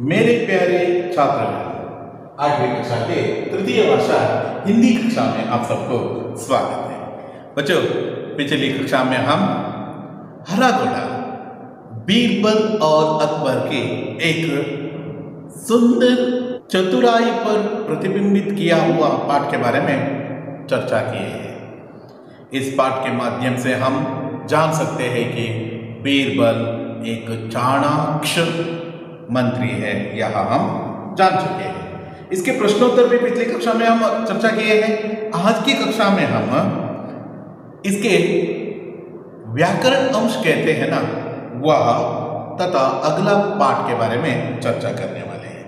मेरे प्यारे छात्रगण आठवीं कक्षा के तृतीय भाषा हिंदी कक्षा में आप सबको स्वागत है। बच्चों, पिछली कक्षा में हम हरा घोड़ा बीरबल और अकबर के एक सुंदर चतुराई पर प्रतिबिंबित किया हुआ पाठ के बारे में चर्चा किए हैं। इस पाठ के माध्यम से हम जान सकते हैं कि बीरबल एक चाणाक्ष मंत्री है, यह हम जान चुके हैं। इसके प्रश्नोत्तर भी पिछली कक्षा में हम चर्चा किए हैं। आज की कक्षा में हम इसके व्याकरण अंश कहते हैं ना, वह तथा अगला पाठ के बारे में चर्चा करने वाले हैं।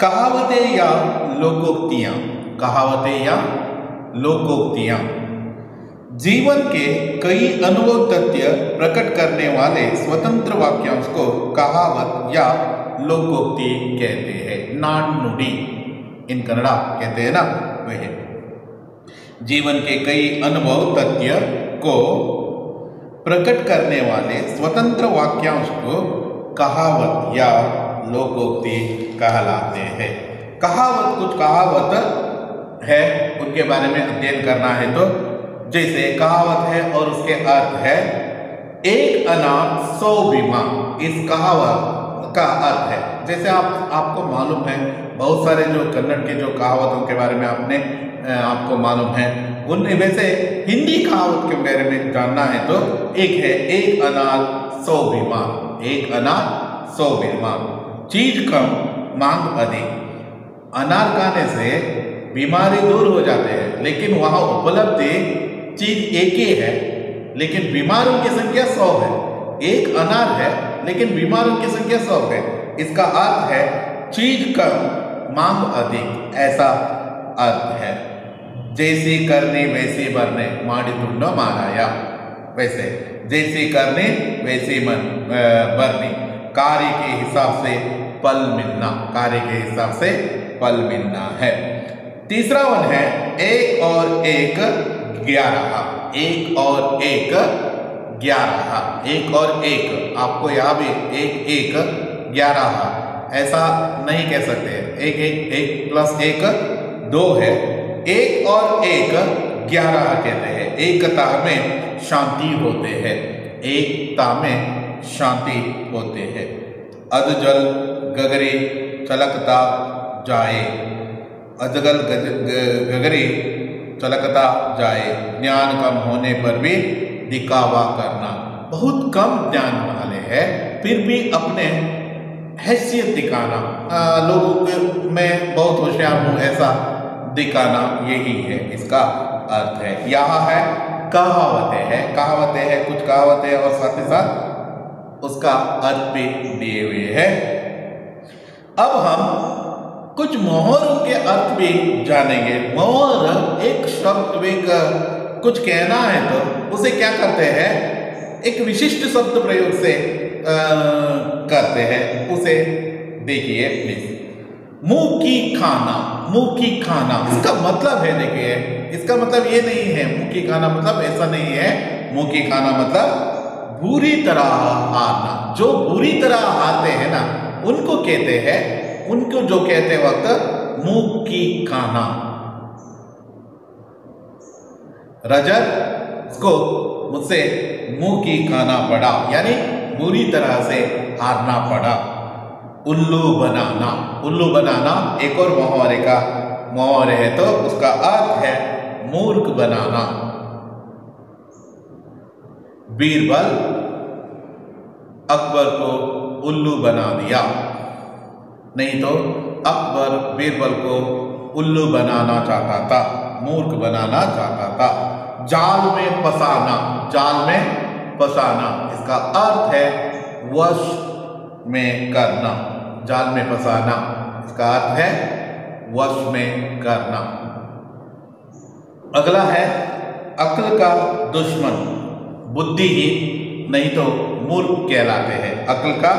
कहावतें या लोकोक्तियाँ, कहावतें या लोकोक्तियाँ। जीवन के कई अनुभव तथ्य प्रकट करने वाले स्वतंत्र वाक्यांश को कहावत या लोकोक्ति कहते हैं। नान नुडी इन कन्नड़ा कहते हैं ना वह जीवन के कई अनुभव तथ्य को प्रकट करने वाले स्वतंत्र वाक्यांश को कहावत या लोकोक्ति कहलाते हैं। कहावत कुछ कहावत है, उनके बारे में अध्ययन करना है तो जैसे कहावत है और उसके अर्थ है, एक अनाथ सौ बीमा। इस कहावत का अर्थ है। जैसे आप, आपको मालूम है, बहुत सारे जो कन्नड़ के जो कहावतों के बारे में आपने आपको मालूम है, उनमें वैसे हिंदी कहावत के बारे में जानना है तो एक है, एक अनाथ सौ बीमार एक अनाथ सौ बीमार चीज़ कम, मांग अधिक। अनार खाने से बीमारी दूर हो जाते हैं, लेकिन वहाँ उपलब्धि चीज़ एक ही है लेकिन बीमारों की संख्या सौ है। एक अनार है, लेकिन बीमारों की संख्या सौ है। इसका अर्थ है, चीज़ कम मांग अधिक, ऐसा अर्थ है। जैसे करने, वैसे भरने माड़ी तुंड माराया। वैसे, जैसे करने, वैसे मन भरने कार्य के हिसाब से पल मिलना, कार्य के हिसाब से पल मिलना है। तीसरा वन है, एक और एक ग्यारह। एक और एक, ग्यारह। एक और एक, आपको यहाँ भी एक एक, ग्यारह। ऐसा नहीं कह सकते। एक एक एक प्लस एक, दो है। एक और एक, ग्यारह कहते हैं। एकता में शांति होते हैं। एकता में शांति होते हैं। अधजल गगरे चलकता जाए। अजगल गगरे चलकता जाए। ज्ञान कम होने पर भी दिखावा करना बहुत कम ज्ञान वाले हैं। फिर भी अपने हैसियत दिखाना। लोगों के मैं बहुत होशियार हूँ, ऐसा दिखाना यही है, इसका अर्थ है। यह है कहावतें है। कहावतें है, कुछ कहावतें और साथ ही साथ उसका अर्थ भी दिए हुए है। अब हम कुछ मोहरों के अर्थ भी जानेंगे। मोहर एक शब्द एक कुछ कहना है तो उसे क्या करते हैं? एक विशिष्ट शब्द प्रयोग से आ, करते हैं। उसे देखिए प्लीज़ मुँह की खाना मुँह की खाना। इसका मतलब है देखिए इसका मतलब ये नहीं है मुँह की खाना मतलब ऐसा नहीं है। मुँह की खाना मतलब बुरी तरह हारना। जो बुरी तरह हारते हैं ना उनको कहते हैं उनको जो कहते वक्त मुँह की खाना रजत को मुझसे मुँह की खाना पड़ा यानी बुरी तरह से हारना पड़ा उल्लू बनाना उल्लू बनाना एक और मुहावरे का मुहावरे है तो उसका अर्थ है मूर्ख बनाना। बीरबल अकबर को उल्लू बना दिया। नहीं तो अकबर बीरबल को उल्लू बनाना चाहता था, मूर्ख बनाना चाहता था। जाल में फसाना, जाल में फसाना, इसका अर्थ है वश में करना। जाल में फसाना, इसका अर्थ है वश में करना। अगला है अक्ल का दुश्मन। बुद्धि ही नहीं तो मूर्ख कहलाते हैं। अक्ल का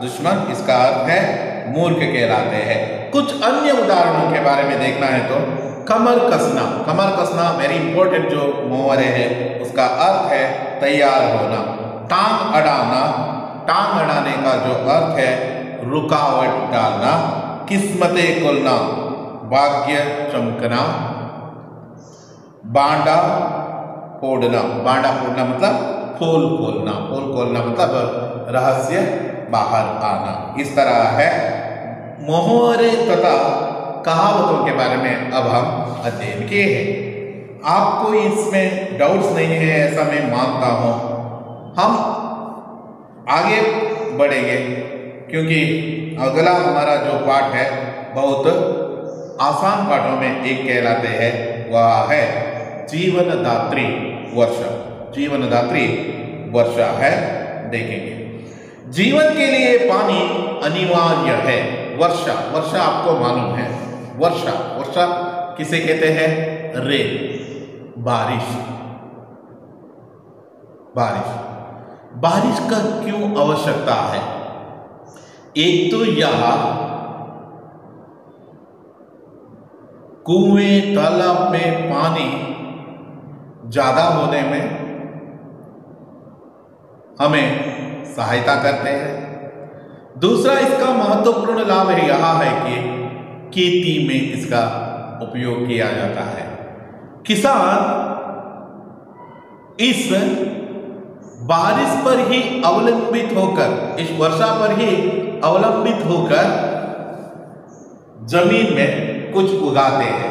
दुश्मन, इसका अर्थ है मूर्ख कहलाते हैं। कुछ अन्य उदाहरणों के बारे में देखना है तो कमर कसना। कमर कसना वेरी इंपॉर्टेंट जो मुहावरे है, उसका अर्थ है तैयार होना। टांग अड़ाना। टांग अड़ाने का जो अर्थ है रुकावट डालना। किस्मतें खुलना भाग्य चमकना। बांडा फोड़ना। बांडा फोड़ना मतलब पोल खोलना। पोल खोलना मतलब रहस्य बाहर आना। इस तरह है मोहरे तथा कहावतों के बारे में अब हम अध्ययन किए हैं। आपको इसमें डाउट्स नहीं है, ऐसा मैं मानता हूँ। हम आगे बढ़ेंगे, क्योंकि अगला हमारा जो पाठ है, बहुत आसान पाठों में एक कहलाते हैं, वह है जीवनदात्री वर्षा। जीवनदात्री वर्षा है, देखेंगे। जीवन के लिए पानी अनिवार्य है। वर्षा वर्षा आपको मालूम है। वर्षा वर्षा किसे कहते हैं? रेल बारिश। बारिश। बारिश का क्यों आवश्यकता है? एक तो यह कुएँ, तालाब में पानी ज़्यादा होने में हमें सहायता करते हैं। दूसरा इसका महत्वपूर्ण लाभ यह है कि खेती में इसका उपयोग किया जाता है। किसान इस बारिश पर ही अवलंबित होकर, इस वर्षा पर ही अवलंबित होकर ज़मीन में कुछ उगाते हैं।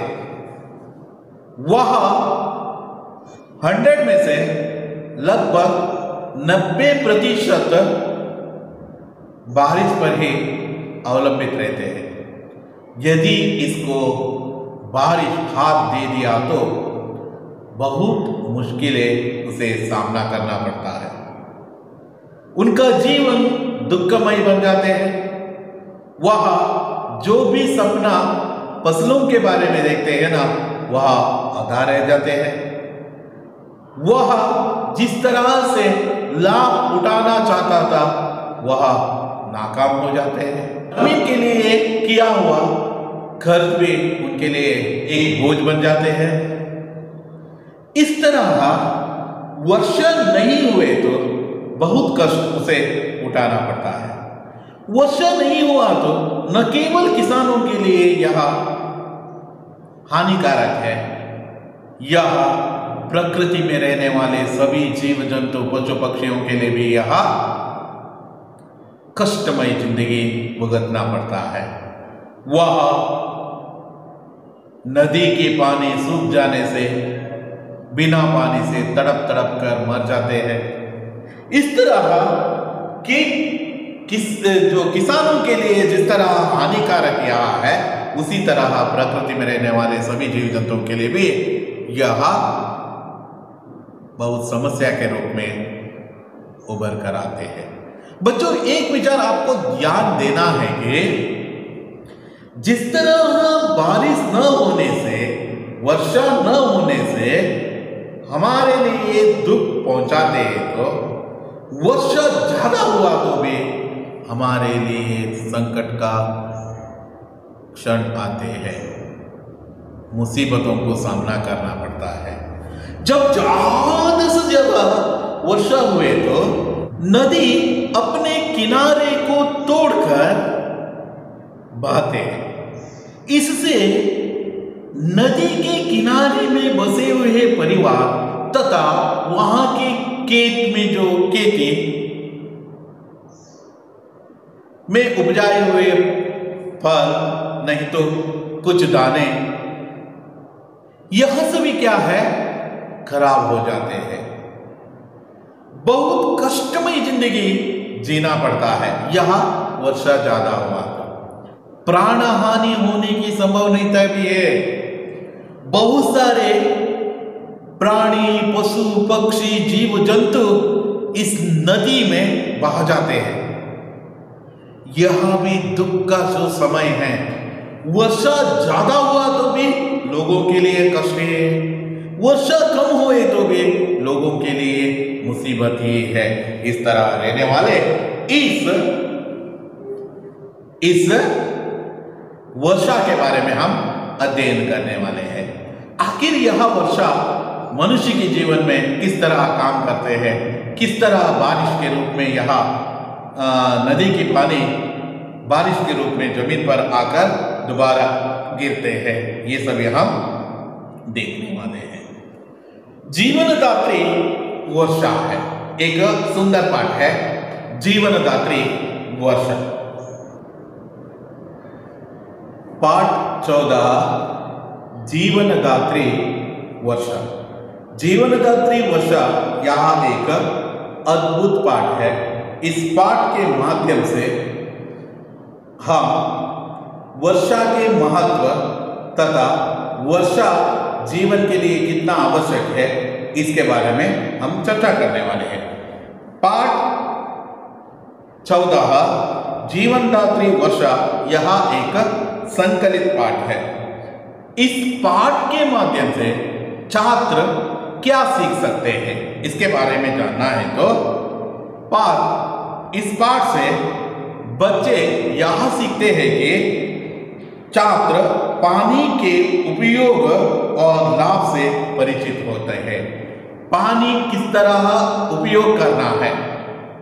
वह हंड्रेड में से लगभग नब्बे प्रतिशत बारिश पर ही अवलंबित रहते हैं। यदि इसको बारिश हाथ दे दिया तो बहुत मुश्किलें उसे सामना करना पड़ता है। उनका जीवन दुखमय बन जाते हैं। वह जो भी सपना फ़सलों के बारे में देखते हैं ना, वह आधा रह जाते हैं। वह जिस तरह से लाभ उठाना चाहता था, वह नाकाम हो जाते हैं। ज़मीन के लिए एक किया हुआ खर्च भी उनके लिए एक बोझ बन जाते हैं। इस तरह वर्षा नहीं हुए तो बहुत कष्ट उसे उठाना पड़ता है। वर्षा नहीं हुआ तो न केवल किसानों के लिए यह हानिकारक है, यह प्रकृति में रहने वाले सभी जीव जंतु पशु पक्षियों के लिए भी यह कष्टमय ज़िंदगी भुगतना पड़ता है। वह नदी के पानी सूख जाने से, बिना पानी से तड़प तड़प कर मर जाते हैं। इस तरह कि किस, जो किसानों के लिए जिस तरह हानिकारक यह है, उसी तरह प्रकृति में रहने वाले सभी जीव जंतुओं के लिए भी यह बहुत समस्या के रूप में उभर कर आते हैं। बच्चों, एक विचार आपको ध्यान देना है कि जिस तरह बारिश न होने से, वर्षा न होने से हमारे लिए दुख पहुंचाते हैं तो वर्षा ज़्यादा हुआ तो भी हमारे लिए संकट का क्षण आते हैं। मुसीबतों को सामना करना पड़ता है। जब ज़्यादा से ज़्यादा वर्षा हुए तो नदी अपने किनारे को तोड़कर बहते हैं। इससे नदी के किनारे में बसे हुए परिवार तथा वहाँ के खेत में जो खेती में उपजाए हुए फल, नहीं तो कुछ दाने। यह सभी क्या है? खराब हो जाते हैं। बहुत कष्टमय ज़िंदगी जीना पड़ता है। यहाँ वर्षा ज़्यादा हुआ प्राण हानि होने की संभावना भी है। बहुत सारे प्राणी, पशु, पक्षी जीव जंतु इस नदी में बह जाते हैं। यह भी दुख का जो समय है, वर्षा ज़्यादा हुआ तो भी लोगों के लिए कष्ट है। वर्षा कम हुए तो भी लोगों के लिए मुसीबत ही है। इस तरह रहने वाले इस इस वर्षा के बारे में हम अध्ययन करने वाले हैं। आखिर यह वर्षा मनुष्य के जीवन में किस तरह काम करते हैं? किस तरह बारिश के रूप में यह नदी की पानी बारिश के रूप में ज़मीन पर आकर दोबारा गिरते हैं? ये सब यहाँ देखने वाले हैं। जीवनदात्री वर्षा है। एक सुंदर पाठ है, जीवनदात्री वर्षा। पाठ चौदह, जीवनदात्री वर्षा। जीवनदात्री वर्षा यहाँ एक अद्भुत पाठ है। इस पाठ के माध्यम से हम वर्षा के महत्व तथा वर्षा जीवन के लिए कितना आवश्यक है इसके बारे में हम चर्चा करने वाले हैं। पाठ चौदह, जीवनदात्री वर्षा, यह एक संकलित पाठ है। इस पाठ के माध्यम से छात्र क्या सीख सकते हैं, इसके बारे में जानना है तो पाठ, इस पाठ से बच्चे यह सीखते हैं कि छात्र पानी के उपयोग और लाभ से परिचित होते हैं। पानी किस तरह उपयोग करना है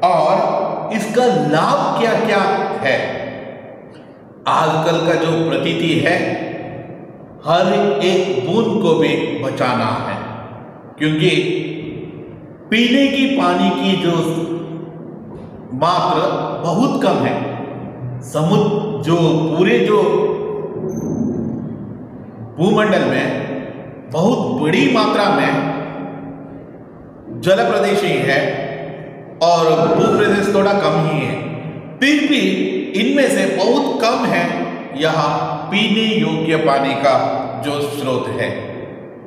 और इसका लाभ क्या क्या है? आजकल का जो प्रतीति है, हर एक बूंद को भी बचाना है, क्योंकि पीने की पानी की जो मात्र बहुत कम है। समुद्र जो पूरे जो भूमंडल में बहुत बड़ी मात्रा में जल प्रदेश ही है और भू प्रदेश थोड़ा कम ही है। फिर भी इनमें से बहुत कम है यह पीने योग्य पानी का जो स्रोत है।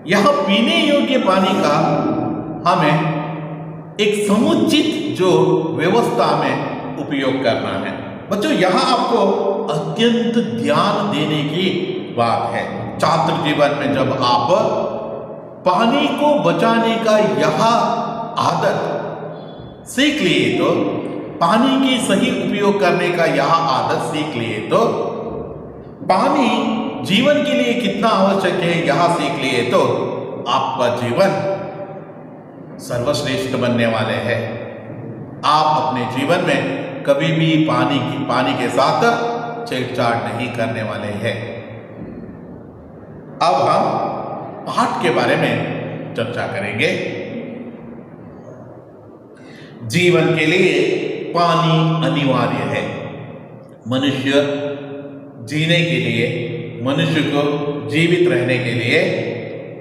यह पीने योग्य पानी का हमें एक समुचित जो व्यवस्था में उपयोग करना है। बच्चों, यहाँ आपको अत्यंत ध्यान देने की बात है। छात्र जीवन में जब आप पानी को बचाने का यह आदत। सीख लिए तो पानी की सही उपयोग करने का यह आदत सीख लिए तो। पानी जीवन के लिए कितना आवश्यक है यह सीख लिए तो आपका जीवन सर्वश्रेष्ठ बनने वाले है। आप अपने जीवन में कभी भी पानी की, पानी के साथ छेड़छाड़ नहीं करने वाले हैं। अब हम पाठ के बारे में चर्चा करेंगे। जीवन के लिए पानी अनिवार्य है। मनुष्य जीने के लिए, मनुष्य को जीवित रहने के लिए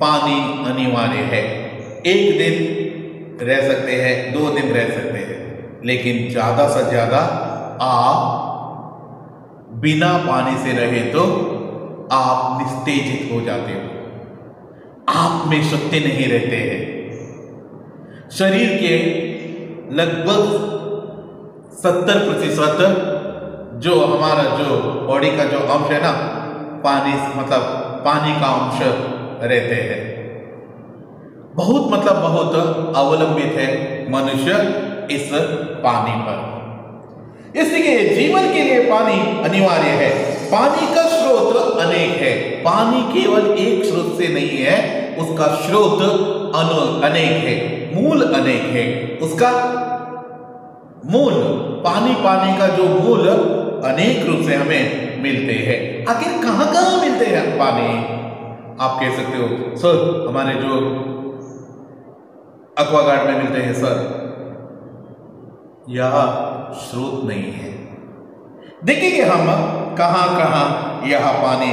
पानी अनिवार्य है। एक दिन रह सकते हैं, दो दिन रह सकते हैं, लेकिन ज़्यादा से ज़्यादा आप बिना पानी से रहे तो आप निस्तेजित हो जाते हो। आप में शक्ति नहीं रहते हैं। शरीर के लगभग सत्तर प्रतिशत जो हमारा जो बॉडी का जो अंश है ना, पानी मतलब पानी का अंश रहते हैं। बहुत मतलब बहुत अवलंबित है मनुष्य इस पानी पर। इसलिए जीवन के लिए पानी अनिवार्य है। पानी का स्रोत अनेक है। पानी केवल एक स्रोत से नहीं है, उसका स्रोत अनेक है। मूल अनेक है। उसका मूल, पानी पानी का जो मूल अनेक रूप से हमें मिलते हैं। आखिर कहाँ कहाँ मिलते हैं पानी? आप कह सकते हो, सर, हमारे जो अक्वागार्ड में मिलते हैं, सर, यह स्रोत नहीं है। देखेंगे हम कहाँ कहाँ यह पानी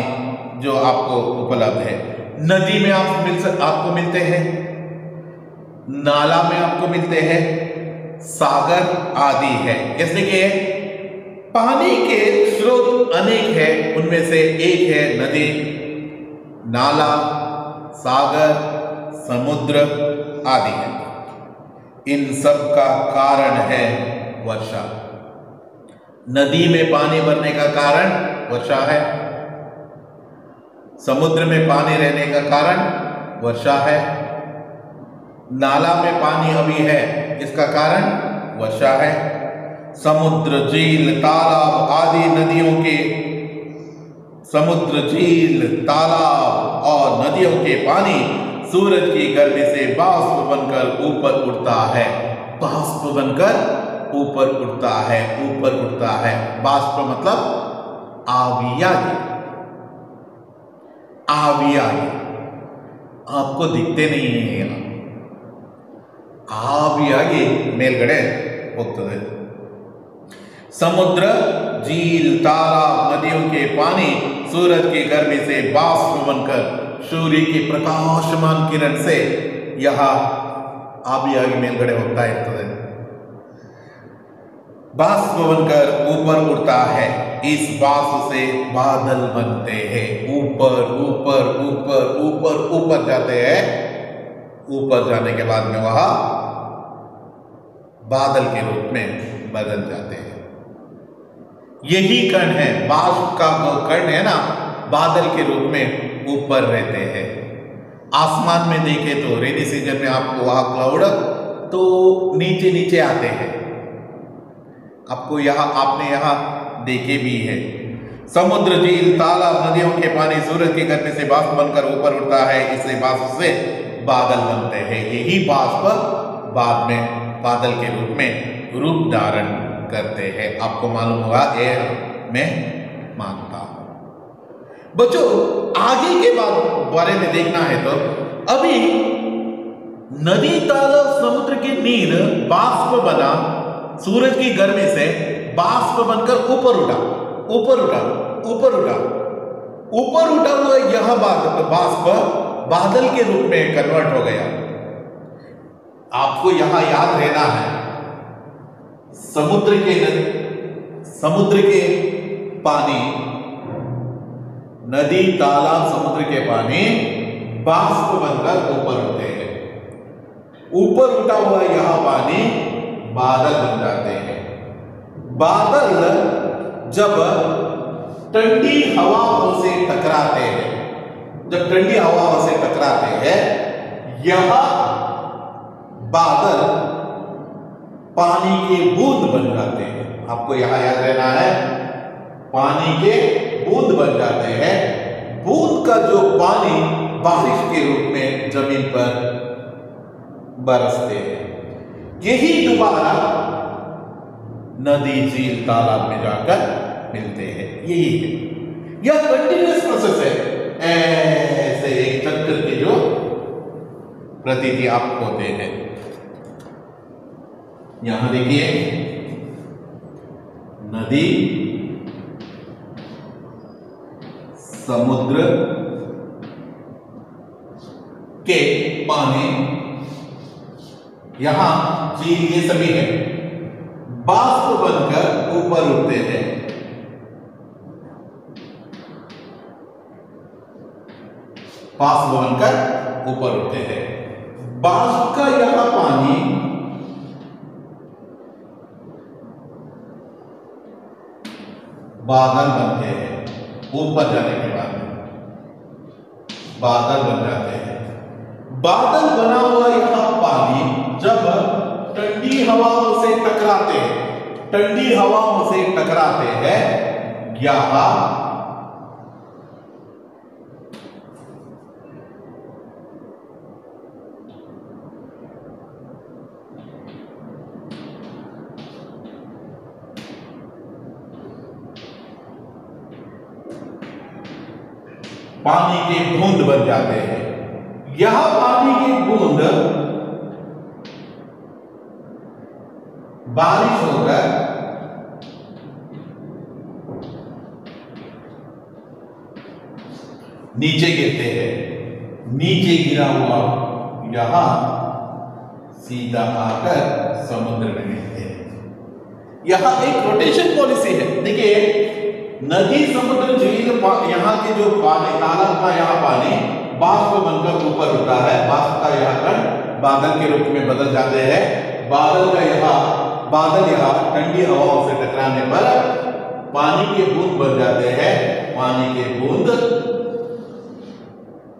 जो आपको उपलब्ध है। नदी में आप मिल आपको मिलते हैं। नाला में आपको मिलते हैं। सागर आदि है। जैसे कि पानी के स्रोत अनेक है। उनमें से एक है नदी, नाला, सागर, समुद्र आदि है। इन सब का कारण है वर्षा। नदी में पानी भरने का कारण वर्षा है। समुद्र में पानी रहने का कारण वर्षा है। नाला में पानी अभी है, इसका कारण वर्षा है। समुद्र झील, तालाब आदि नदियों के, समुद्र झील, तालाब और नदियों के पानी सूरज की गर्मी से बाष्प बनकर ऊपर उठता है। बाष्प बनकर ऊपर उठता है, ऊपर उठता है। बाष्प मतलब आवियागी आवियागी आपको दिखते नहीं है यहाँ आवियागी ಮೇಲ್ಗಡೆ ಹೋಗ್ತದೆ समुद्र झील तालाब नदियों के पानी सूरज की गर्मी से बाष्प बनकर सूर्य की प्रकाशमान किरण से यह ಆವಿಯಾಗಿ ಮೇಲ್ಗಡೆ ಹೋಗ್ತಾ ಇರ್ತದೆ बाष्प बनकर ऊपर उड़ता है इस बाष्प से बादल बनते हैं ऊपर ऊपर ऊपर ऊपर ऊपर जाते हैं ऊपर जाने के बाद में वह बादल के रूप में बदल जाते हैं। यही कण है बाष्प का कण है ना, बादल के रूप में ऊपर रहते हैं। आसमान में देखें तो रेनी सीज़न में आपको वहाँ क्लाउड तो नीचे नीचे आते हैं। आपको यहाँ, आपने यहाँ देखे भी है। समुद्र झील, तालाब, नदियों के पानी, सूरज के गर्मी से बाष्प बनकर ऊपर उठता है इससे बाष्प से बादल बनते हैं। यही बाष्प बाद में बादल के रूप में रूप धारण करते हैं। आपको मालूम होगा एयर में मानता हूँ। बच्चों, आगे के बारे में देखना है तो अभी नदी, तालाब, समुद्र की नीर बाष्प बना, सूरज की गर्मी से बाष्प बनकर ऊपर उठा ऊपर उठा ऊपर उठा। ऊपर उठा हुआ यह बाष्प बादल के रूप में कन्वर्ट हो गया। आपको यहाँ याद रहना है। समुद्र के समुद्र के पानी, नदी, तालाब, समुद्र के पानी, बाष्प बनकर ऊपर उठते हैं। ऊपर उठा हुआ यह पानी बादल बन जाते हैं। बादल जब ठंडी हवाओं से टकराते हैं, जब ठंडी हवाओं से टकराते हैं, यह बादल पानी के बूंद बन जाते हैं। आपको यहाँ याद रहना है, पानी के बूंद बन जाते हैं। बूंद का जो पानी बारिश के रूप में ज़मीन पर बरसते हैं। यही दोबारा नदी, झील, तालाब में जाकर मिलते हैं। यही है। यह कंटिन्यूस प्रोसेस है। ऐसे एक चक्कर की जो प्रतीति आप होते हैं। यहाँ देखिए, नदी, समुद्र के पानी, यहाँ झील ये सभी है। बाष्प बनकर ऊपर उठते हैं। बाष्प बनकर ऊपर उठते हैं। बाष्प का यह पानी बादल बनते हैं। ऊपर जाने के बाद बादल बन जाते हैं। बादल बना हुआ यह पानी जब ठंडी हवाओं से टकराते हैं, ठंडी हवाओं से टकराते हैं यह पानी के बूंद बन जाते हैं। यह पानी की बूंद बारिश होकर नीचे गिरते हैं। नीचे गिरा हुआ यहाँ सीधा आकर समुद्र में मिलते हैं। यहाँ एक रोटेशन पॉलिसी है। देखिए नदी समुद्र झील यहाँ के जो पानी, तालाब का यहाँ पानी बाष्प बनकर ऊपर उठता है। बाष्प का यह कण बादल के रूप में बदल जाते हैं। बादल का यह, बादल यहाँ ठंडी हवाओं से टकराने पर पानी के बूंद बन जाते हैं। पानी के बूंद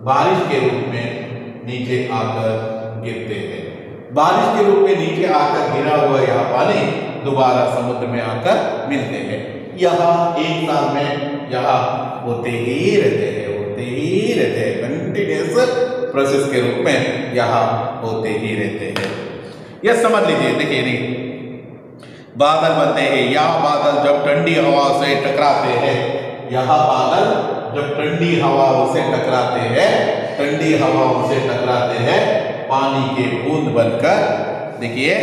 बारिश के रूप में नीचे आकर गिरते हैं। बारिश के रूप में नीचे आकर गिरा हुआ यह पानी दोबारा समुद्र में आकर मिलते हैं। यहाँ एक साल में यहाँ होते ही रहते हैं, होते ही रहते हैं कंटिन्यूस प्रोसेस के रूप में यहाँ होते ही रहते हैं। यह समझ लीजिए, देखिए, नहीं। बादल बनते हैं यह बादल जब ठंडी हवा से टकराते हैं, यह बादल जब ठंडी हवा से टकराते हैं, ठंडी हवा से टकराते हैं, पानी के बूंद बनकर, देखिए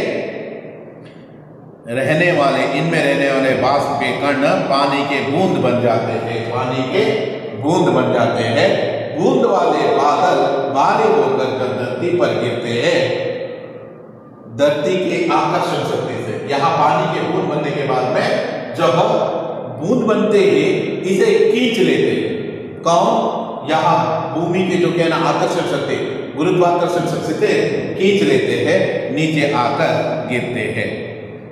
रहने वाले, इनमें रहने वाले बाष्प के कण पानी के बूंद बन जाते हैं। पानी के बूंद बन जाते हैं। बूंद वाले बादल भारी होकर जब धरती पर गिरते हैं, धरती के आकर्षण शक्ति से, यहाँ पानी के बूंद बनने के बाद में जब बूंद बनते ही, इसे खींच लेते हैं। कौन? यहाँ भूमि के जो कहना आकर्षण शक्ति, गुरुत्वाकर्षण शक्ति से खींच लेते हैं, नीचे आकर गिरते हैं।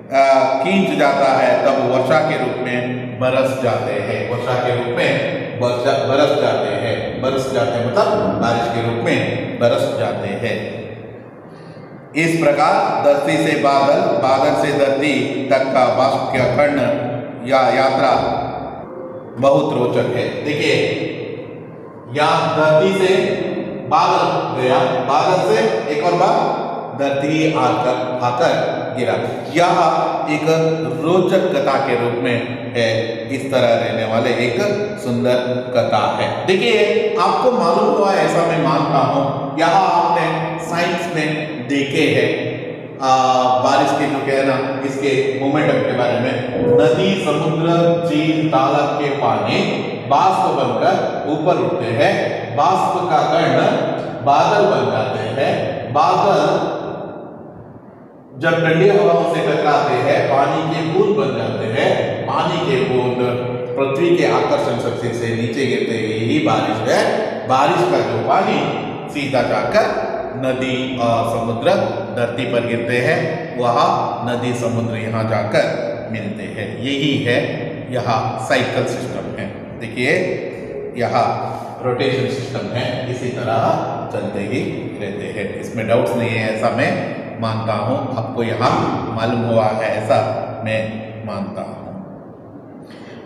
खींच जाता है, तब वर्षा के रूप में बरस जाते हैं। वर्षा के रूप में बरस जाते हैं, बरस जाते हैं मतलब बारिश के रूप में बरस जाते हैं। इस प्रकार धरती से बादल बादल से धरती तक का वाष्प का खंड या यात्रा बहुत रोचक है। देखिए या धरती से बादल गया, बादल से एक और बार धरती आकर आकर गिरा। यह एक रोचक कथा के रूप में है। इस तरह रहने वाले एक सुंदर कथा है। देखिए, आपको मालूम हुआ ऐसा मैं मानता हूँ, यह आपने साइंस में देखे हैं। बारिश के जो है ना इसके मोमेंटम के बारे में, नदी, समुद्र, झील, तालाब के पानी, बाष्प बनकर ऊपर उठते हैं। बाष्प का कर्ण बादल बन जाते हैं। बादल जब ठंडी हवाओं से टकराते हैं, पानी के बूंद बन जाते हैं, पानी के बूंद पृथ्वी के आकर्षण शक्ति से नीचे गिरते ही बारिश है। बारिश का जो पानी सीधा जाकर नदी और समुद्र धरती पर गिरते हैं, वह नदी समुद्र यहाँ जाकर मिलते हैं। यही है यहाँ साइकिल सिस्टम है। देखिए, यहाँ रोटेशन सिस्टम है। इसी तरह चलते ही रहते हैं। इसमें डाउट्स नहीं है, ऐसा मैं मानता हूँ। आपको यहाँ मालूम हुआ है ऐसा मैं मानता हूँ।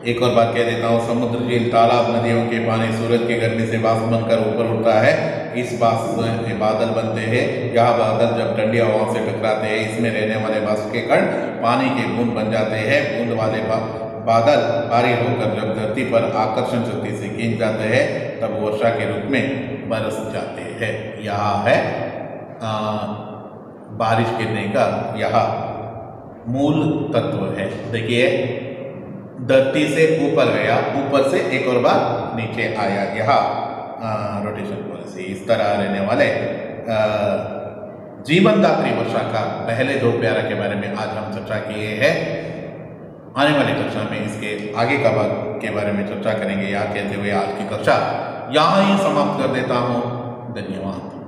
एक और बात कह देता हूँ समुद्र झील तालाब नदियों के पानी सूरज के गर्मी से बाष्प बनकर ऊपर उठता है। इस बाष्प में बादल बनते हैं। यह बादल जब ठंडी हवाओं से टकराते हैं इसमें रहने वाले बाष्प के कण पानी के बूंद बन जाते हैं। बूंद वाले बा, बादल भारी होकर जब धरती पर आकर्षण शक्ति से खींच जाते हैं तब वर्षा के रूप में बरस जाते हैं। यह है आ, बारिश गिरने का यह मूल तत्व है। देखिए, धरती से ऊपर गया, ऊपर से एक और बार नीचे आया। यह रोटेशन पॉलिसी इस तरह रहने वाले जीवन दात्री वर्षा का पहले दो प्यारा के बारे में आज हम चर्चा किए हैं। आने वाली कक्षा में इसके आगे का भाग के बारे में चर्चा करेंगे। या कहते हुए आज की कक्षा यहाँ ही समाप्त कर देता हूँ। धन्यवाद।